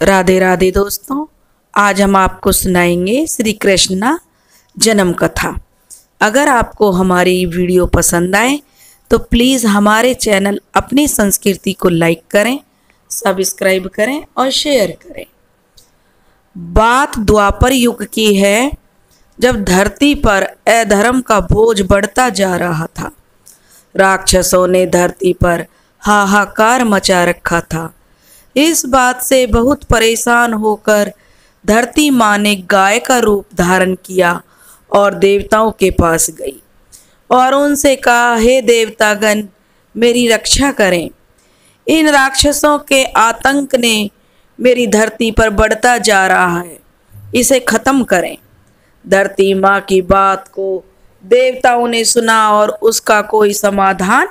राधे राधे दोस्तों, आज हम आपको सुनाएँगे श्री कृष्णा जन्म कथा। अगर आपको हमारी वीडियो पसंद आए तो प्लीज़ हमारे चैनल अपनी संस्कृति को लाइक करें, सब्सक्राइब करें और शेयर करें। बात द्वापर युग की है, जब धरती पर अधर्म का बोझ बढ़ता जा रहा था। राक्षसों ने धरती पर हाहाकार मचा रखा था। इस बात से बहुत परेशान होकर धरती माँ ने गाय का रूप धारण किया और देवताओं के पास गई। और उनसे कहा, हे देवतागण, मेरी रक्षा करें। इन राक्षसों के आतंक ने मेरी धरती पर बढ़ता जा रहा है। इसे खत्म करें। धरती माँ की बात को देवताओं ने सुना और उसका कोई समाधान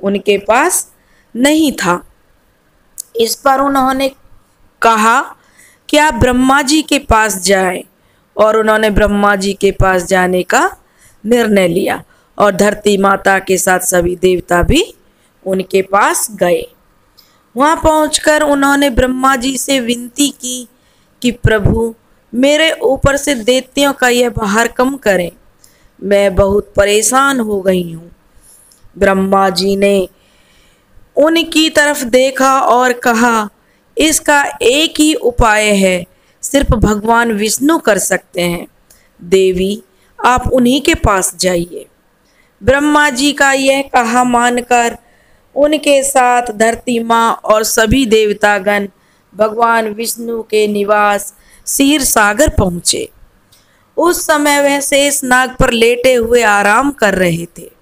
उनके पास नहीं था। इस पर उन्होंने कहा कि आप ब्रह्मा जी के पास जाएँ और उन्होंने ब्रह्मा जी के पास जाने का निर्णय लिया और धरती माता के साथ सभी देवता भी उनके पास गए। वहाँ पहुंचकर उन्होंने ब्रह्मा जी से विनती की कि प्रभु, मेरे ऊपर से दैत्यों का यह बाहर कम करें। मैं बहुत परेशान हो गई हूँ। ब्रह्मा जी ने उनकी तरफ़ देखा और कहा, इसका एक ही उपाय है, सिर्फ़ भगवान विष्णु कर सकते हैं। देवी, आप उन्हीं के पास जाइए। ब्रह्मा जी का यह कहा मानकर, उनके साथ धरती माँ और सभी देवतागण भगवान विष्णु के निवास सीर सागर पहुँचे। उस समय वह शेष नाग पर लेटे हुए आराम कर रहे थे।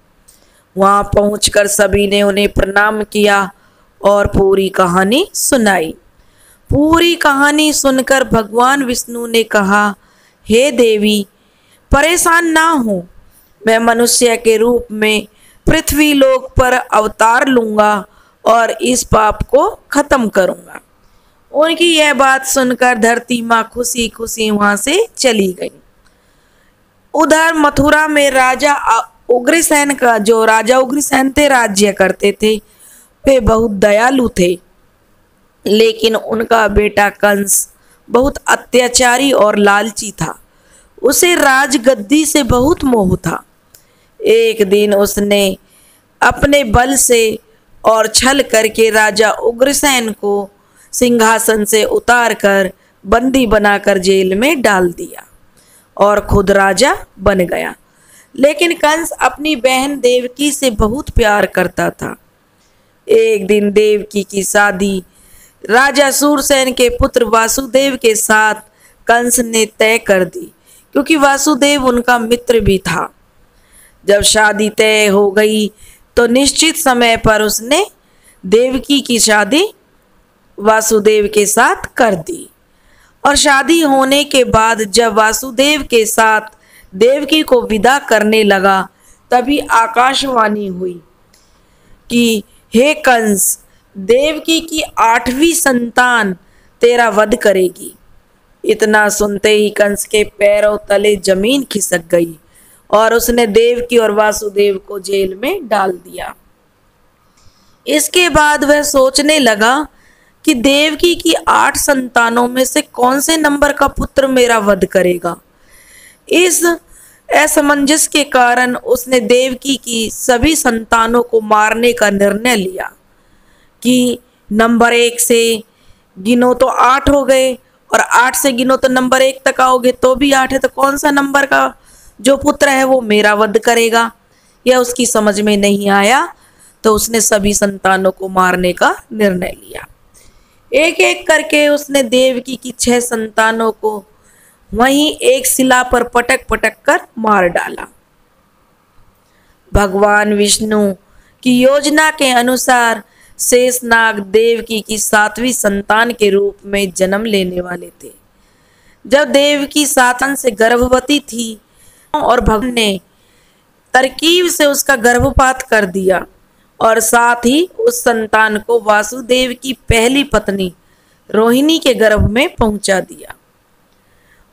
वहाँ पहुंचकर सभी ने उन्हें प्रणाम किया और पूरी कहानी सुनाई। पूरी कहानी सुनकर भगवान विष्णु ने कहा, हे देवी, परेशान ना हो। मैं मनुष्य के रूप में पृथ्वी लोक पर अवतार लूँगा और इस पाप को खत्म करूँगा। उनकी यह बात सुनकर धरती माँ खुशी खुशी वहाँ से चली गई। उधर मथुरा में राजा उग्रसेन का, जो राजा उग्रसेन थे, राज्य करते थे, वे बहुत दयालु थे। लेकिन उनका बेटा कंस बहुत अत्याचारी और लालची था। उसे राजगद्दी से बहुत मोह था। एक दिन उसने अपने बल से और छल करके राजा उग्रसेन को सिंहासन से उतारकर बंदी बनाकर जेल में डाल दिया और खुद राजा बन गया। लेकिन कंस अपनी बहन देवकी से बहुत प्यार करता था। एक दिन देवकी की शादी, राजा सूरसेन के पुत्र वासुदेव के साथ कंस ने तय कर दी, क्योंकि वासुदेव उनका मित्र भी था। जब शादी तय हो गई तो निश्चित समय पर उसने देवकी की शादी वासुदेव के साथ कर दी। और शादी होने के बाद जब वासुदेव के साथ देवकी को विदा करने लगा। तभी आकाशवाणी हुई कि, हे कंस, देवकी की आठवीं संतान तेरा वध करेगी इतना सुनते ही कंस के पैरों तले ज़मीन खिसक गई और उसने देवकी और वासुदेव को जेल में डाल दिया। इसके बाद वह सोचने लगा कि देवकी की आठ संतानों में से कौन से नंबर का पुत्र मेरा वध करेगा। इस असमंजस के कारण उसने देवकी की सभी संतानों को मारने का निर्णय लिया कि नंबर एक से गिनो तो आठ हो गए और आठ से गिनो तो नंबर एक तक आओगे तो भी आठ है तो कौन सा नंबर का जो पुत्र है वो मेरा वध करेगा? यह उसकी समझ में नहीं आया तो उसने सभी संतानों को मारने का निर्णय लिया। एक एक करके उसने देवकी की छह संतानों को वहीं एक शिला पर पटक पटक कर मार डाला। भगवान विष्णु की योजना के अनुसार शेषनाग देवकी की सातवीं संतान के रूप में जन्म लेने वाले थे। जब देवकी सातन से गर्भवती थी और भगवान ने तरकीब से उसका गर्भपात कर दिया और साथ ही उस संतान को वासुदेव की पहली पत्नी रोहिणी के गर्भ में पहुँचा दिया।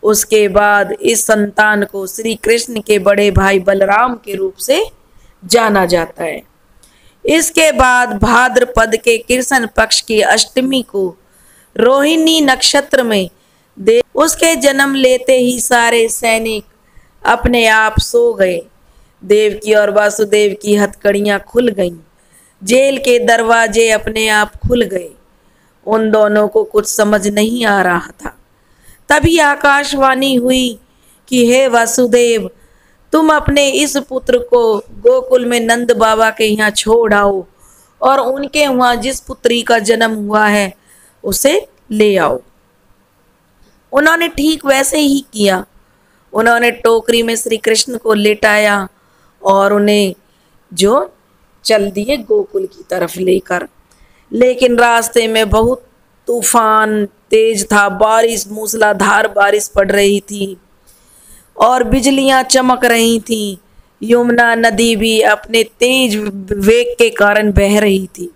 उसके बाद इस संतान को श्री कृष्ण के बड़े भाई बलराम के रूप से जाना जाता है। इसके बाद भाद्रपद के कृष्ण पक्ष की अष्टमी को रोहिणी नक्षत्र में दे उसके जन्म लेते ही सारे सैनिक अपने आप सो गए। देव की और वासुदेव की हथकड़ियाँ खुल गईं। जेल के दरवाजे अपने आप खुल गए। उन दोनों को कुछ समझ नहीं आ रहा था। तभी आकाशवाणी हुई कि हे वासुदेव, तुम अपने इस पुत्र को गोकुल में नंद बाबा के यहाँ छोड़ आओ और उनके वहाँ जिस पुत्री का जन्म हुआ है, उसे ले आओ। उन्होंने ठीक वैसे ही किया। उन्होंने टोकरी में श्री कृष्ण को लेटाया और उन्हें जो चल दिए गोकुल की तरफ़ लेकर। लेकिन रास्ते में बहुत तूफ़ान तेज था, बारिश, मूसलाधार बारिश पड़ रही थी और बिजलियाँ चमक रही थी। यमुना नदी भी अपने तेज वेग के कारण बह रही थी,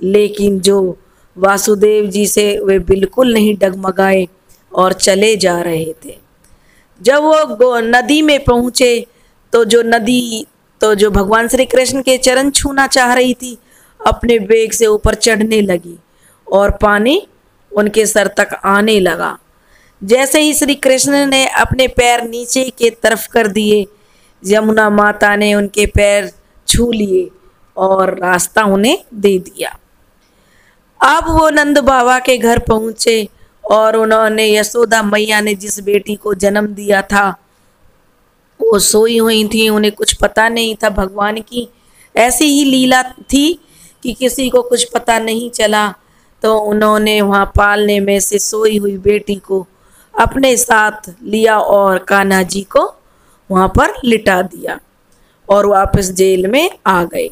लेकिन जो वासुदेव जी से वे बिल्कुल नहीं डगमगाए और चले जा रहे थे। जब वो नदी में पहुँचे तो जो नदी तो जो भगवान श्री कृष्ण के चरण छूना चाह रही थी, अपने वेग से ऊपर चढ़ने लगी और पानी उनके सर तक आने लगा। जैसे ही श्री कृष्ण ने अपने पैर नीचे के तरफ़ कर दिए, यमुना माता ने उनके पैर छू लिए और रास्ता उन्हें दे दिया। अब वो नंद बाबा के घर पहुँचे और उन्होंने यशोदा मैया ने जिस बेटी को जन्म दिया था, वो सोई हुई थी, उन्हें कुछ पता नहीं था। भगवान की ऐसी ही लीला थी कि किसी को कुछ पता नहीं चला। तो उन्होंने वहाँ पालने में से सोई हुई बेटी को अपने साथ लिया और कान्हा जी को वहाँ पर लिटा दिया और वापस जेल में आ गए।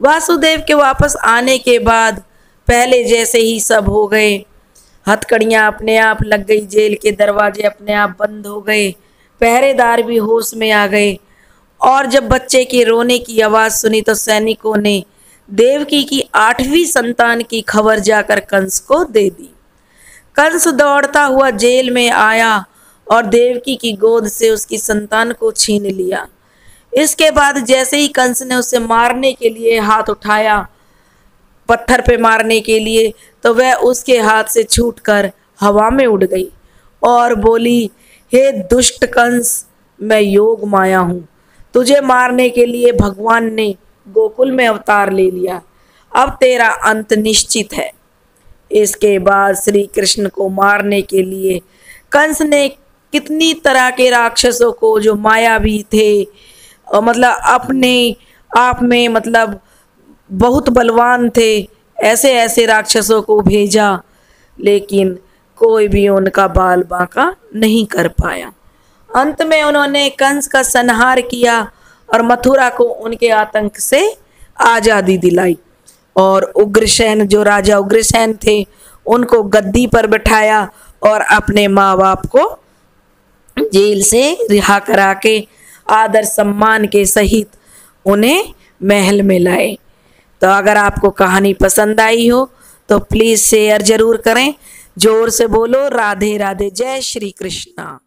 वासुदेव के वापस आने के बाद पहले जैसे ही सब हो गए, हथकड़ियाँ अपने आप लग गई, जेल के दरवाजे अपने आप बंद हो गए, पहरेदार भी होश में आ गए। और जब बच्चे के रोने की आवाज़ सुनी तो सैनिकों ने देवकी की आठवीं संतान की खबर जाकर कंस को दे दी। कंस दौड़ता हुआ जेल में आया और देवकी की गोद से उसकी संतान को छीन लिया। इसके बाद जैसे ही कंस ने उसे मारने के लिए हाथ उठाया, पत्थर पे मारने के लिए तो वह उसके हाथ से छूटकर हवा में उड़ गई और बोली, हे दुष्ट कंस, मैं योग माया हूँ। तुझे मारने के लिए भगवान ने गोकुल में अवतार ले लिया। अब तेरा अंत निश्चित है। इसके बाद श्री कृष्ण को मारने के लिए कंस ने कितनी तरह के राक्षसों को, जो माया भी थे मतलब अपने आप में मतलब बहुत बलवान थे ऐसे ऐसे राक्षसों को भेजा, लेकिन कोई भी उनका बाल बांका नहीं कर पाया। अंत में उन्होंने कंस का संहार किया। और मथुरा को उनके आतंक से आज़ादी दिलाई। और उग्रसेन, जो राजा उग्रसेन थे, उनको गद्दी पर बिठाया और अपने माँ बाप को जेल से रिहा करा के, आदर सम्मान के सहित उन्हें महल में लाए। तो अगर आपको कहानी पसंद आई हो तो प्लीज़ शेयर ज़रूर करें। ज़ोर से बोलो राधे राधे जय श्री कृष्णा।